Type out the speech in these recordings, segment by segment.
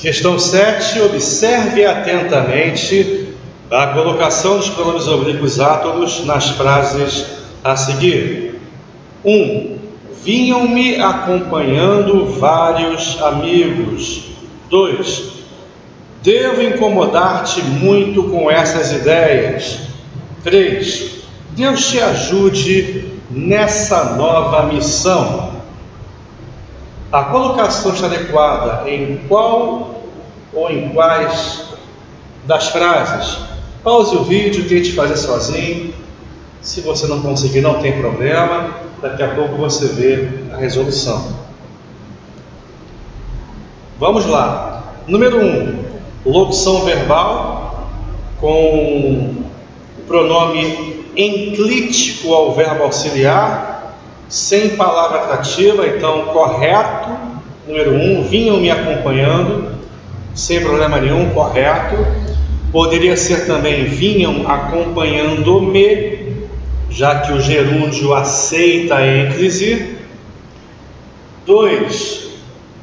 Questão 7. Observe atentamente a colocação dos pronomes oblíquos átolos nas frases a seguir. 1. Um, Vinham-me acompanhando vários amigos. 2. Devo incomodar-te muito com essas ideias. 3. Deus te ajude nessa nova missão. A colocação está adequada em qual ou em quais das frases? Pause o vídeo, tente fazer sozinho. Se você não conseguir, não tem problema. Daqui a pouco você vê a resolução. Vamos lá. Número 1. Um, locução verbal com o pronome enclítico ao verbo auxiliar, sem palavra atrativa, então correto. Número 1. Um, vinham me acompanhando, sem problema nenhum, correto. Poderia ser também vinham acompanhando-me, já que o gerúndio aceita a ênclise. 2.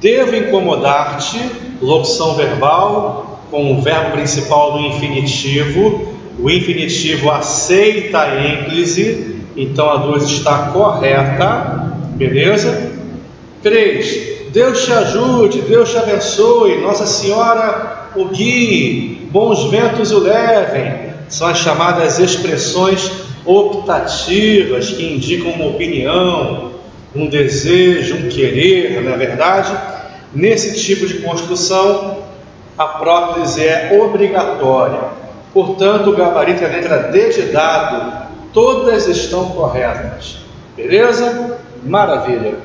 Devo incomodar-te, locução verbal, com o verbo principal do infinitivo. O infinitivo aceita a ênclise, então a 2 está correta, beleza? 3. Deus te ajude, Deus te abençoe, Nossa Senhora o guie, bons ventos o levem. São as chamadas expressões optativas que indicam uma opinião, um desejo, um querer, na é verdade. Nesse tipo de construção, a prótese é obrigatória. Portanto, o gabarito e a letra D de dado, todas estão corretas. Beleza? Maravilha!